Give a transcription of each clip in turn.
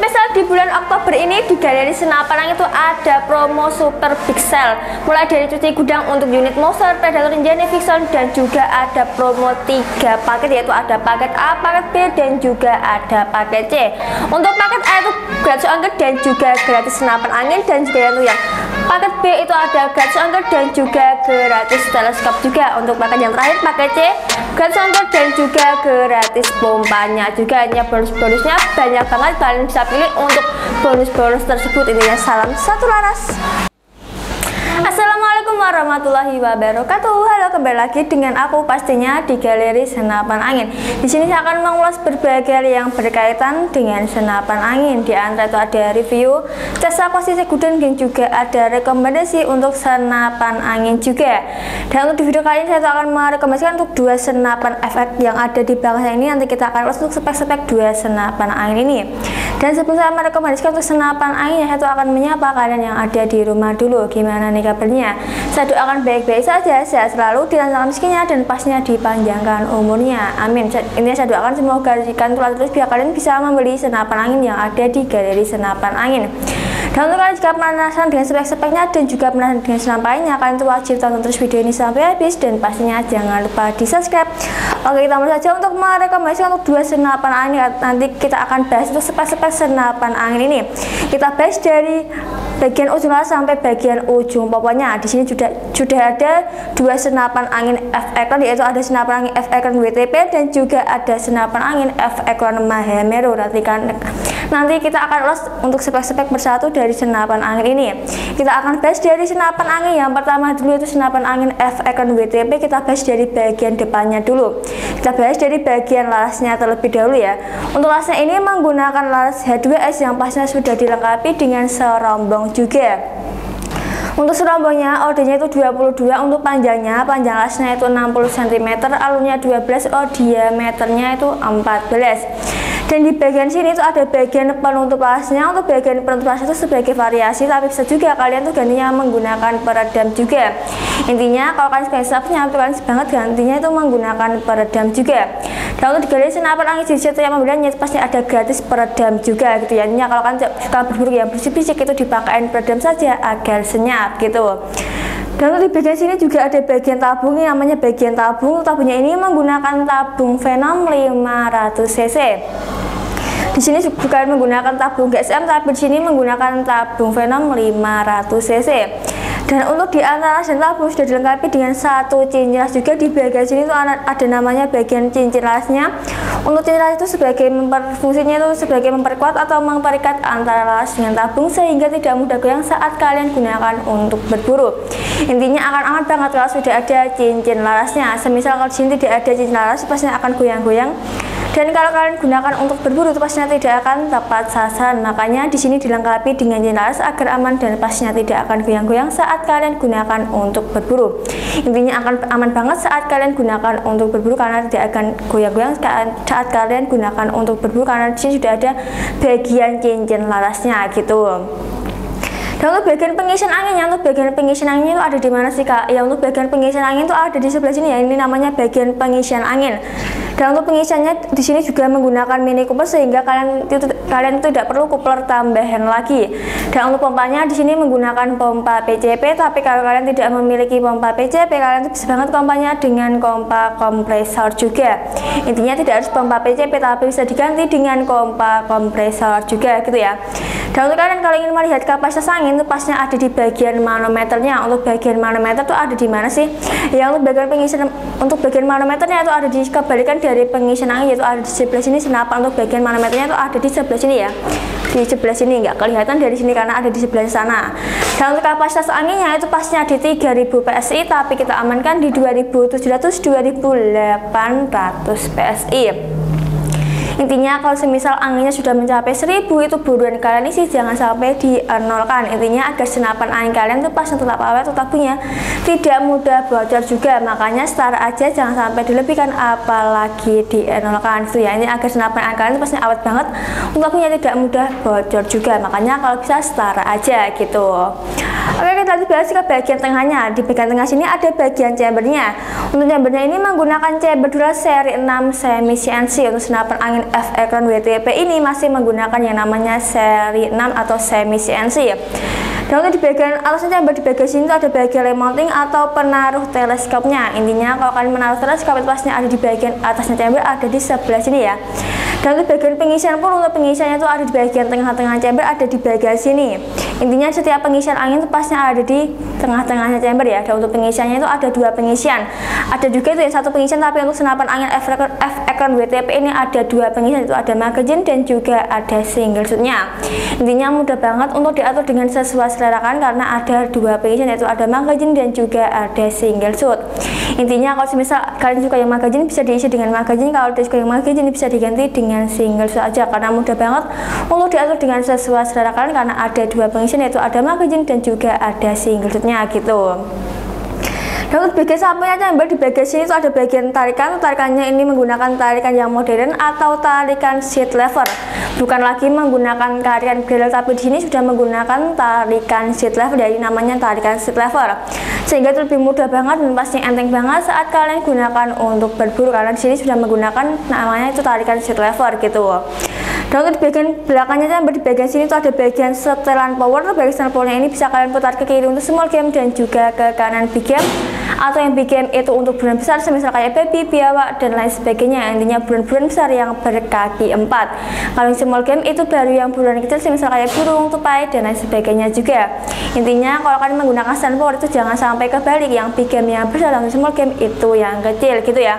spesial di bulan Oktober ini di Galeri Senapan itu ada promo Super Pixel mulai dari cuci gudang untuk unit Monster, Predator, Ninja, Fiction dan juga ada promo 3 paket yaitu ada paket A, paket B dan juga ada paket C. Untuk paket A itu gratis ongkir dan juga gratis senapan angin dan juga yang paket B itu ada gratis ongkir dan juga gratis teleskop juga. Untuk paket yang terakhir paket C gratis ongkir dan juga gratis pompanya juga. Hanya bonus-bonusnya banyak banget. Kalian bisa pilih untuk bonus-bonus tersebut. Intinya salam satu laras warahmatullahi wabarakatuh. Halo kembali lagi dengan aku pastinya di Galeri Senapan Angin. Di sini saya akan mengulas berbagai hal yang berkaitan dengan senapan angin. Di antara itu ada review jasa posisi gudang dan juga ada rekomendasi untuk senapan angin juga. Dan untuk di video kali ini saya akan merekomendasikan untuk dua senapan efek yang ada di belakang saya ini. Nanti kita akan ulas untuk spek-spek dua senapan angin ini. Dan sebelum saya merekomendasikan untuk senapan angin, saya akan menyapa kalian yang ada di rumah dulu. Gimana nih kabarnya? Doakan baik-baik saja, sehat selalu, dilancarkan rezekinya dan pastinya dipanjangkan umurnya. Amin. Ini saya doakan semoga rezekikan tulah terus biar kalian bisa membeli senapan angin yang ada di galeri senapan angin. Dan untuk kalian jika penasaran dengan spek-speknya dan juga penasaran dengan senapannya, kalian itu wajib tonton terus video ini sampai habis dan pastinya jangan lupa di subscribe. Oke, kita mulai saja untuk merekomendasikan untuk dua senapan angin. Nanti kita akan bahas untuk spek-spek senapan angin ini. Kita bahas dari bagian ujung atas sampai bagian ujung pokoknya di sini sudah sudah ada dua senapan angin F ekran yaitu ada senapan angin F ekran WTP dan juga ada senapan angin F ekran Mahamero nanti kan nanti kita akan ulas untuk spek-spek bersatu dari senapan angin ini. Kita akan bahas dari senapan angin. Yang pertama dulu itu senapan angin F ekran WTP kita bahas dari bagian depannya dulu. Kita bahas dari bagian larasnya terlebih dahulu ya. Untuk larasnya ini menggunakan laras H2S yang pasnya sudah dilengkapi dengan serombong juga. Untuk serobongnya ordernya itu 22 untuk panjangnya panjang lasnya itu 60 cm alurnya 12 oh diameternya itu 14 dan di bagian sini itu ada bagian penutup lasnya untuk bagian penutup las itu sebagai variasi tapi bisa juga kalian tuh gantinya menggunakan peredam juga. Intinya kalau kalian sebagai staffnya kalian banget gantinya itu menggunakan peredam juga. Dan untuk di galeri senapan angin situ yang membelinya pasti ada gratis peredam juga gitu ya. Intinya kalau kalian suka berburu yang bersih-bersih itu dipakai peredam saja agar senyap gitu. Dan di bagian sini juga ada bagian tabung ini namanya bagian tabung. Tabungnya ini menggunakan tabung Venom 500 cc di sini bukan menggunakan tabung GSM tapi di sini menggunakan tabung Venom 500 cc. Dan untuk di antara dan tabung sudah dilengkapi dengan satu cincin las juga di bagian sini itu ada namanya bagian cincin lasnya. Untuk cincin las itu sebagai memperfungsinya itu sebagai memperkuat atau memperikat antara las dengan tabung sehingga tidak mudah goyang saat kalian gunakan untuk berburu. Intinya akan aman banget kalau sudah ada cincin larasnya. Semisal kalau di sini tidak ada cincin laras pasti akan goyang-goyang dan kalau kalian gunakan untuk berburu itu pastinya tidak akan tepat sasaran. Makanya di sini dilengkapi dengan jelas agar aman dan pastinya tidak akan goyang-goyang saat kalian gunakan untuk berburu. Intinya akan aman banget saat kalian gunakan untuk berburu karena tidak akan goyang-goyang saat kalian gunakan untuk berburu karena di sini sudah ada bagian cincin larasnya gitu. Dan untuk bagian pengisian anginnya, untuk bagian pengisian anginnya itu ada di mana sih kak? Ya untuk bagian pengisian angin itu ada di sebelah sini ya. Ini namanya bagian pengisian angin. Dan untuk pengisiannya di sini juga menggunakan mini cooler sehingga kalian kalian tidak perlu coupler tambahan lagi. Dan untuk pompanya di sini menggunakan pompa PCP, tapi kalau kalian tidak memiliki pompa PCP, kalian bisa banget pompanya dengan pompa kompresor juga. Intinya tidak harus pompa PCP, tapi bisa diganti dengan pompa kompresor juga gitu ya. Dan untuk kalian kalau ingin melihat kapasitas angin itu pastinya ada di bagian manometernya. Untuk bagian manometer itu ada di mana sih? Ya untuk bagian pengisian untuk bagian manometernya itu ada di kebalikan dari pengisian angin yaitu ada di sebelah sini senapan untuk bagian manometernya itu ada di sebelah sini ya. Di sebelah sini nggak kelihatan dari sini karena ada di sebelah sana. Dan untuk kapasitas anginnya itu pastinya di 3000 PSI tapi kita amankan di 2700 2800 PSI intinya kalau semisal anginnya sudah mencapai 1000 itu buruan kalian isi jangan sampai dienolkan intinya agar senapan angin kalian itu pas tetap awet tetap punya. Tidak mudah bocor juga makanya setara aja jangan sampai dilebihkan apalagi dienolkan itu ya ini agar senapan angin kalian itu pasti awet banget. Untuk punya tidak mudah bocor juga. Makanya kalau bisa setara aja gitu Oke kita lanjut bahas ke bagian tengahnya. Di bagian tengah sini ada bagian chambernya. Untuk chambernya ini menggunakan chamber dual seri 6 semi CNC untuk senapan angin F Ekron WTP ini masih menggunakan yang namanya seri 6 atau semi CNC dan untuk di bagian atasnya chamber di bagian sini itu ada bagian remounting atau penaruh teleskopnya. Intinya kalau kalian menaruh teleskop itu pastinya ada di bagian atasnya chamber ada di sebelah sini ya. Dan untuk bagian pengisian pun untuk pengisiannya itu ada di bagian tengah-tengah chamber ada di bagian sini. Intinya setiap pengisian angin itu pastinya ada di tengah-tengahnya chamber ya. Dan untuk pengisiannya itu ada dua pengisian. Ada juga itu yang satu pengisian tapi untuk senapan angin F Ekron WTP ini ada dua pengisian itu ada magazine dan juga ada single shootnya intinya mudah banget untuk diatur dengan sesuai selera kan karena ada dua pengisian yaitu ada magazine dan juga ada single shoot. Intinya kalau misal kalian suka yang magazine bisa diisi dengan magazine. Kalau tidak suka yang magazine bisa diganti dengan single shoot aja karena mudah banget. Untuk diatur dengan sesuai selera kalian karena ada dua pengisian yaitu ada magazine dan juga ada single shootnya gitu untuk bagian sampingnya chamber di bagian sini itu ada bagian tarikan. Tarikannya ini menggunakan tarikan yang modern atau tarikan seat lever. Bukan lagi menggunakan tarikan barrel tapi di sini sudah menggunakan tarikan seat lever jadi namanya tarikan seat lever. Sehingga itu lebih mudah banget dan pasti enteng banget saat kalian gunakan untuk berburu karena di sini sudah menggunakan namanya itu tarikan seat lever gitu. Dan untuk bagian belakangnya chamber di bagian sini itu ada bagian setelan power. Bagian setelan powernya ini bisa kalian putar ke kiri untuk small game dan juga ke kanan big game atau yang bikin itu untuk bulan besar semisal kayak baby, biawak dan lain sebagainya. Intinya bulan-bulan besar yang berkaki empat. Kalau yang small game itu baru yang bulan kecil semisal kayak burung, tupai dan lain sebagainya juga. Intinya kalau kalian menggunakan stand power itu jangan sampai kebalik. Yang big game yang besar dan small game itu yang kecil gitu ya.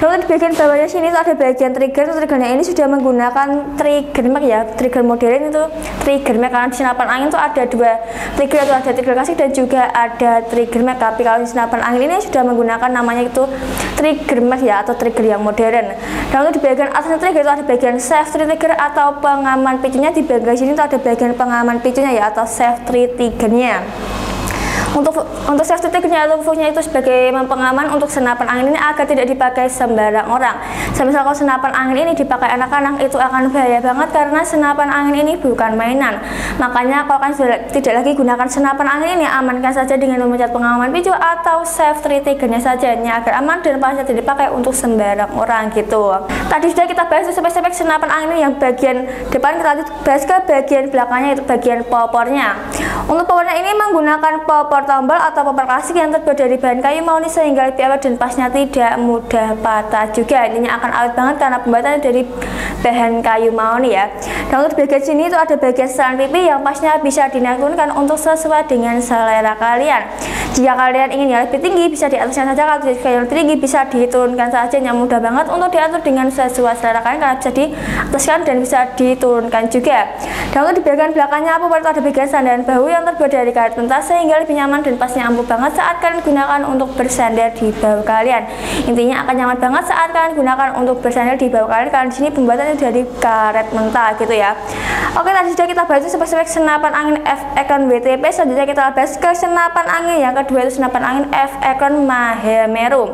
Lalu di bagian bawahnya sini itu ada bagian trigger. Triggernya ini sudah menggunakan trigger mag ya, trigger modern itu trigger mag karena di senapan angin itu ada dua trigger itu ada trigger klasik dan juga ada trigger mag. Tapi kalau di senapan ini sudah menggunakan namanya itu trigger mag ya atau trigger yang modern. Dan untuk di bagian atas trigger itu ada bagian safety trigger atau pengaman picunya. Di bagian sini itu ada bagian pengaman picunya ya atau safety triggernya untuk untuk safety triggernya atau fungsinya itu sebagai pengaman untuk senapan angin ini agar tidak dipakai sembarang orang. Semisal kalau senapan angin ini dipakai anak-anak itu akan bahaya banget karena senapan angin ini bukan mainan. Makanya kalau kan tidak lagi gunakan senapan angin ini amankan saja dengan memencet pengaman picu atau safety triggernya saja ini agar aman dan pasti tidak dipakai untuk sembarang orang gitu. Tadi sudah kita bahas spek-spek senapan angin yang bagian depan kita bahas ke bagian belakangnya itu bagian popornya untuk popornya ini menggunakan popor tombol atau popor klasik yang terbuat dari bahan kayu mauni sehingga lebih awet dan pasnya tidak mudah patah juga. Intinya akan awet banget karena pembuatannya dari bahan kayu mauni ya. Dan untuk bagian sini itu ada bagian setelan pipi yang pasnya bisa dinaikkan untuk sesuai dengan selera kalian. Jika kalian ingin yang lebih tinggi bisa di atasnya saja. Kalau yang lebih tinggi bisa diturunkan saja. Yang mudah banget untuk diatur dengan sesuai selera kalian karena bisa diataskan dan bisa diturunkan juga. Dan untuk di bagian belakangnya apa? Itu ada bagian sandaran bahu yang terbuat dari karet pentas sehingga lebih nyaman dan pastinya ampuh banget saat kalian gunakan untuk bersandar di bawah kalian. Intinya akan nyaman banget saat kalian gunakan untuk bersandar di bawah kalian. Karena di sini pembuatannya dari karet mentah gitu ya. Oke tadi sudah kita bahas spek senapan angin F Ekron WTP selanjutnya kita bahas ke senapan angin. Yang kedua itu senapan angin F Ekron Mahemeru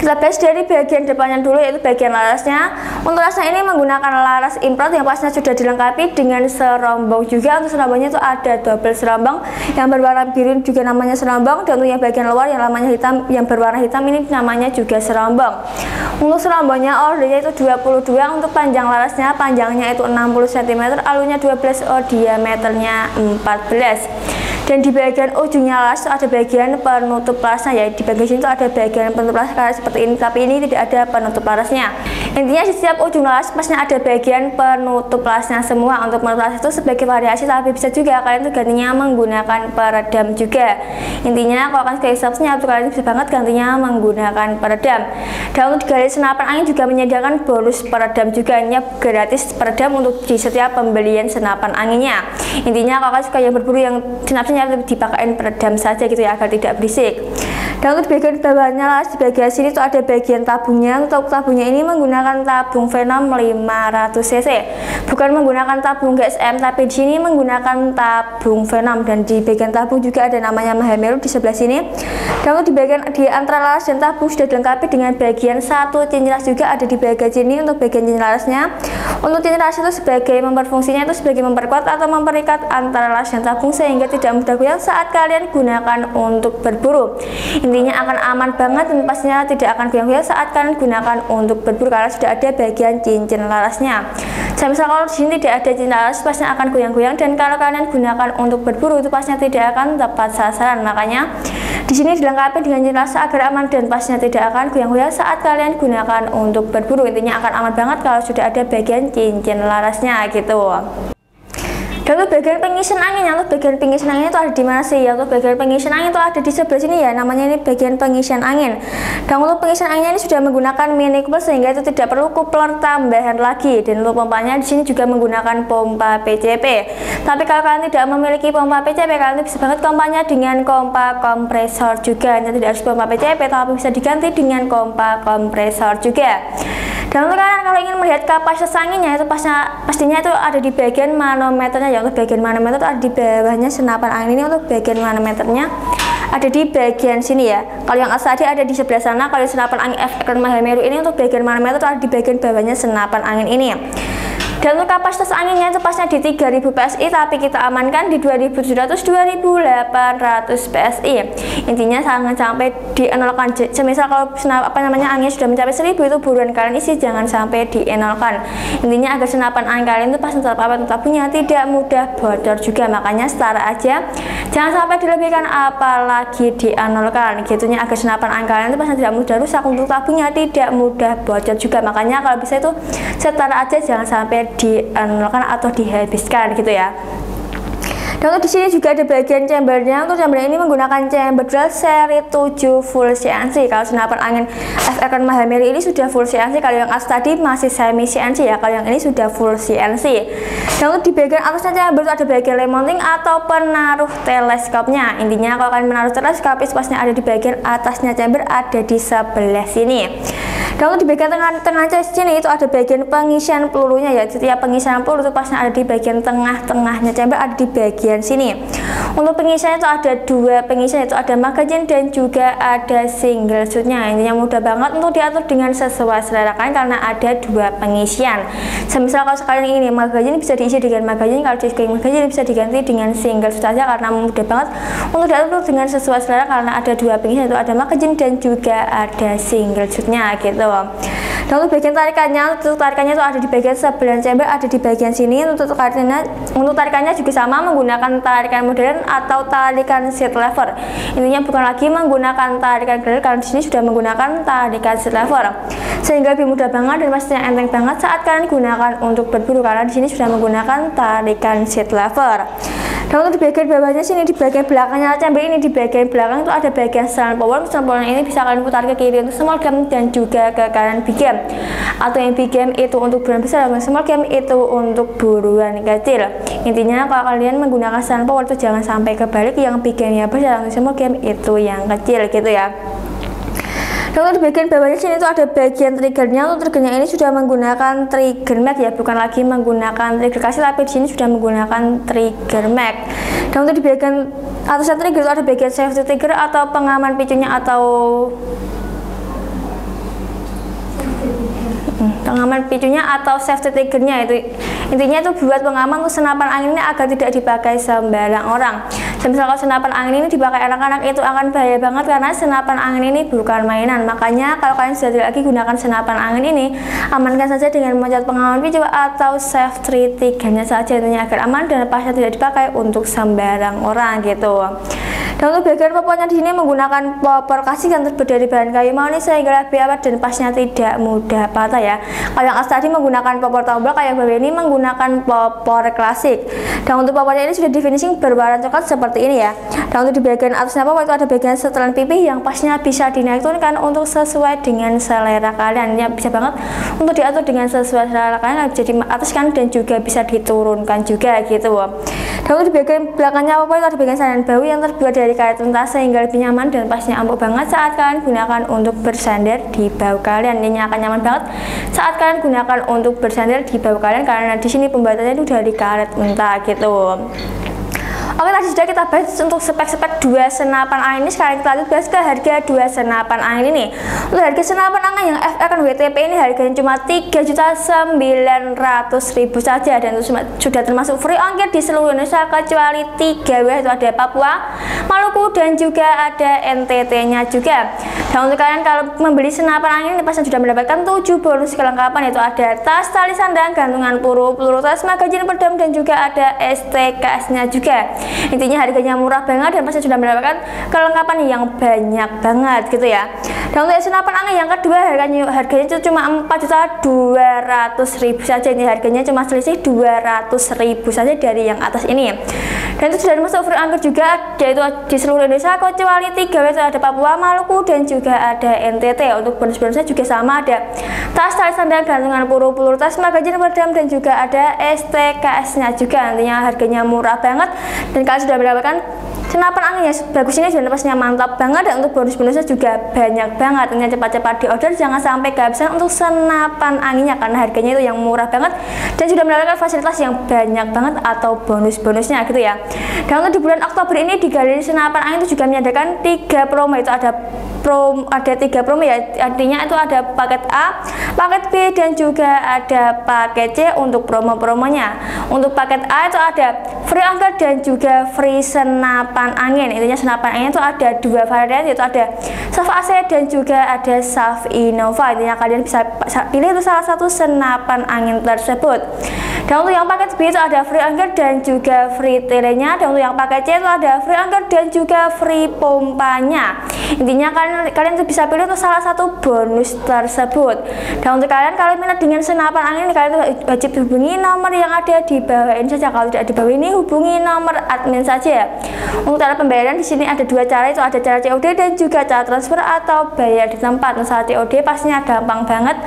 kita bahas dari bagian depannya dulu yaitu bagian larasnya. Untuk larasnya ini menggunakan laras import yang pastinya sudah dilengkapi dengan serombong juga. Untuk serombongnya itu ada double serombong yang berwarna biru juga namanya serombong dan untuk yang bagian luar yang namanya hitam yang berwarna hitam ini namanya juga serombong. Untuk serombongnya ordernya itu 22 untuk panjang larasnya panjangnya itu 60 cm, alunya 12, oh diameternya 14 dan di bagian ujungnya las ada bagian penutup lasnya ya. Di bagian sini itu ada bagian penutup las seperti ini. Tapi ini tidak ada penutup lasnya intinya di setiap ujung las pastinya ada bagian penutup lasnya semua. Untuk penutup las itu sebagai variasi tapi bisa juga kalian tuh gantinya menggunakan peredam juga. Intinya kalau kalian sebagai subsnya kalian bisa banget gantinya menggunakan peredam. Dan untuk galeri senapan angin juga menyediakan bonus peredam juga. Hanya gratis peredam untuk di setiap pembelian senapan anginnya. Intinya kalau kalian suka yang berburu yang sinapsinya lebih dipakai peredam saja gitu ya agar tidak berisik dan untuk bagian bawahnya lah di bagian sini tuh ada bagian tabungnya. Untuk tabungnya ini menggunakan tabung Venom 500 cc. Bukan menggunakan tabung GSM tapi di sini menggunakan tabung Venom dan di bagian tabung juga ada namanya Mahameru di sebelah sini. Dan untuk di bagian di antara laras dan tabung sudah dilengkapi dengan bagian satu cincin laras juga ada di bagian sini untuk bagian cincin larasnya. Untuk cincin laras itu sebagai memperfungsinya itu sebagai memperkuat atau memperikat antara laras dan tabung sehingga tidak mudah goyang saat kalian gunakan untuk berburu intinya akan aman banget dan pastinya tidak akan goyang-goyang saat kalian gunakan untuk berburu karena sudah ada bagian cincin larasnya. Saya misal kalau di sini tidak ada cincin laras pastinya akan goyang-goyang dan kalau kalian gunakan untuk berburu itu pastinya tidak akan tepat sasaran. Makanya di sini dilengkapi dengan cincin laras agar aman dan pastinya tidak akan goyang-goyang saat kalian gunakan untuk berburu. Intinya akan aman banget kalau sudah ada bagian cincin larasnya gitu untuk bagian pengisian angin untuk bagian pengisian angin itu ada di mana sih ya bagian pengisian angin itu ada di sebelah sini ya namanya ini bagian pengisian angin dan untuk pengisian anginnya ini sudah menggunakan mini coupler sehingga itu tidak perlu coupler tambahan lagi. Dan untuk pompanya di sini juga menggunakan pompa PCP tapi kalau kalian tidak memiliki pompa PCP kalian bisa banget pompanya dengan pompa kompresor juga. Hanya tidak harus pompa PCP tapi bisa diganti dengan pompa kompresor juga. Dan untuk kalian kalau ingin melihat kapasitas anginnya itu pastinya, pastinya itu ada di bagian manometernya ya untuk bagian manometer itu ada di bawahnya senapan angin ini untuk bagian manometernya ada di bagian sini ya. Kalau yang tadi ada di sebelah sana kalau senapan angin F Mahameru ini untuk bagian manometer itu ada di bagian bawahnya senapan angin ini dan kapasitas anginnya itu pasnya di 3000 PSI tapi kita amankan di 2700 2800 PSI intinya jangan sampai dienolkan semisal kalau apa namanya anginnya sudah mencapai 1000 itu buruan kalian isi jangan sampai dienolkan intinya agar senapan angin kalian itu pas tetap apa tabungnya tidak mudah bocor juga. Makanya setara aja. Jangan sampai dilebihkan apalagi dienolkan gitunya agar senapan angin kalian itu pasti tidak mudah rusak untuk tabungnya tidak mudah bocor juga. Makanya kalau bisa itu setara aja jangan sampai dianulkan atau dihabiskan gitu ya dan di sini juga ada bagian chambernya. Untuk chamber ini menggunakan chamber dual seri 7 full CNC. Kalau senapan angin FR Mahamiri ini sudah full CNC. Kalau yang atas tadi masih semi CNC ya. Kalau yang ini sudah full CNC. Dan untuk di bagian atasnya chamber itu ada bagian remounting atau penaruh teleskopnya. Intinya kalau kalian menaruh teleskop, spasinya ada di bagian atasnya chamber ada di sebelah sini. Untuk di bagian tengah tengah sini itu ada bagian pengisian pelurunya ya. Setiap pengisian peluru itu pasnya ada di bagian tengah-tengahnya. Chamber ada di bagian sini. Untuk pengisian itu ada dua pengisian itu ada magazine dan juga ada single shootnya. Intinya mudah banget untuk diatur dengan sesuai selera kalian karena ada dua pengisian. Semisal kalau sekalian ini magazine bisa diisi dengan magazine. Kalau diisi magazine bisa diganti dengan single shoot aja karena mudah banget untuk diatur dengan sesuai selera karena ada dua pengisian itu ada magazine dan juga ada single shootnya gitu dan untuk bagian tarikannya untuk tarikannya itu ada di bagian sebelah chamber ada di bagian sini untuk tarikannya untuk tarikannya juga sama menggunakan menggunakan tarikan modern atau tarikan seat lever. Intinya bukan lagi menggunakan tarikan grill karena di sini sudah menggunakan tarikan seat lever. Sehingga lebih mudah banget dan pastinya enteng banget saat kalian gunakan untuk berburu karena di sini sudah menggunakan tarikan seat lever. Dan untuk di bagian bawahnya sini di bagian belakangnya chamber ini di bagian belakang itu ada bagian setelan power. Setelan power ini bisa kalian putar ke kiri untuk small game dan juga ke kanan big game. Atau yang big game itu untuk buruan besar dan small game itu untuk buruan kecil. Intinya kalau kalian menggunakan setelan power itu jangan sampai kebalik yang big game ya besar dan small game itu yang kecil gitu ya. Dan di bagian bawahnya sini itu ada bagian triggernya. Untuk triggernya ini sudah menggunakan trigger mag ya, bukan lagi menggunakan trigger kasih, tapi di sini sudah menggunakan trigger mag. Dan untuk di bagian atasnya trigger itu ada bagian safety trigger atau pengaman picunya atau hmm, pengaman picunya atau safety triggernya itu intinya itu buat pengaman senapan angin ini agar tidak dipakai sembarang orang dan misalkan senapan angin ini dipakai anak-anak itu akan bahaya banget karena senapan angin ini bukan mainan. Makanya kalau kalian sudah tidak lagi gunakan senapan angin ini amankan saja dengan mencet pengaman picu atau safety triggernya saja intinya agar aman dan pasnya tidak dipakai untuk sembarang orang gitu dan untuk bagian popornya di sini menggunakan popor kasih yang terbuat dari bahan kayu manis sehingga lebih awet dan pasnya tidak mudah patah ya. Kalau yang tadi menggunakan popor tombol kayak bawah ini menggunakan popor klasik. Dan untuk popornya ini sudah di finishing berwarna coklat seperti ini ya. Dan untuk di bagian atasnya popor itu ada bagian setelan pipi yang pasnya bisa dinaik turunkan untuk sesuai dengan selera kalian. Ya bisa banget. Untuk diatur dengan sesuai selera kalian bisa di atas kan dan juga bisa diturunkan juga gitu. dan untuk di bagian belakangnya apa? Itu ada bagian sandal bahu yang terbuat dari karet tuntas sehingga lebih nyaman dan pastinya empuk banget saat kalian gunakan untuk bersandar di bahu kalian. Ini akan nyaman banget saat kalian gunakan untuk bersandar di bahu kalian karena di sini pembuatannya itu dari karet mentah gitu Oke tadi sudah kita bahas untuk spek-spek dua senapan angin. Ini sekarang kita bahas ke harga dua senapan angin ini. Untuk harga senapan angin yang FE kan WTP ini harganya cuma ribu saja dan itu sudah termasuk free ongkir di seluruh Indonesia kecuali tiga wilayah itu ada Papua, Maluku dan juga ada NTT nya juga. Dan untuk kalian kalau membeli senapan angin ini pasti sudah mendapatkan 7 bonus kelengkapan yaitu ada tas tali sandang, gantungan peluru, peluru tas, magazin pedam dan juga ada STKS nya juga intinya harganya murah banget dan pasti sudah mendapatkan kelengkapan yang banyak banget gitu ya. Dan untuk senapan angin yang kedua harganya harganya itu cuma 4 juta 200 ribu saja. Ini harganya cuma selisih 200 ribu saja dari yang atas ini. Dan itu sudah masuk free angker juga yaitu di seluruh Indonesia kecuali tiga yaitu ada Papua, Maluku dan juga ada NTT untuk bonus-bonusnya juga sama ada tas tali sandal gantungan peluru-peluru tas magazin peredam dan juga ada STKS nya juga. Nantinya harganya murah banget dan kalian sudah mendapatkan senapan angin yang bagus ini dan pasnya mantap banget. Dan untuk bonus-bonusnya juga banyak banget. Ini cepat-cepat di order jangan sampai kehabisan untuk senapan anginnya karena harganya itu yang murah banget. Dan sudah mendapatkan fasilitas yang banyak banget atau bonus-bonusnya gitu ya. Dan untuk di bulan Oktober ini di galeri senapan angin itu juga menyediakan tiga promo. Itu ada prom ada tiga promo ya. Artinya itu ada paket A paket B dan juga ada paket C untuk promo-promonya. Untuk paket A itu ada free angkat dan juga free senapan angin. Intinya senapan angin itu ada dua varian yaitu ada Saf AC dan juga ada Saf Innova. Intinya kalian bisa pilih itu salah satu senapan angin tersebut dan untuk yang paket B itu ada free angker dan juga free telenya untuk yang paket C itu ada free angker dan juga free pompanya. Intinya kalian kalian bisa pilih untuk salah satu bonus tersebut. Dan untuk kalian kalau minat dengan senapan angin kalian wajib hubungi nomor yang ada di bawah ini saja. Kalau tidak di bawah ini hubungi nomor admin saja. Untuk cara pembayaran di sini ada dua cara. Itu ada cara COD dan juga cara transfer atau bayar di tempat. Untuk saat COD pastinya gampang banget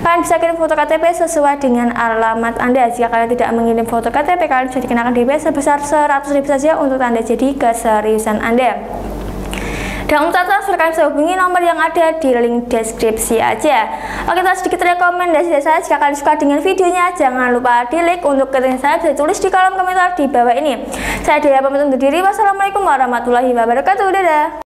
kalian bisa kirim foto KTP sesuai dengan alamat anda jika kalian tidak mengirim foto KTP, kalian bisa dikenakan DP sebesar 100 ribu saja untuk tanda jadi keseriusan Anda. Dan untuk transfer kalian bisa hubungi nomor yang ada di link deskripsi aja. Oke, itu sedikit rekomendasi dari saya. Jika kalian suka dengan videonya, jangan lupa di like untuk ketinggalan saya bisa tulis di kolom komentar di bawah ini. Saya Dea pamit undur diri. Wassalamualaikum warahmatullahi wabarakatuh. Dadah.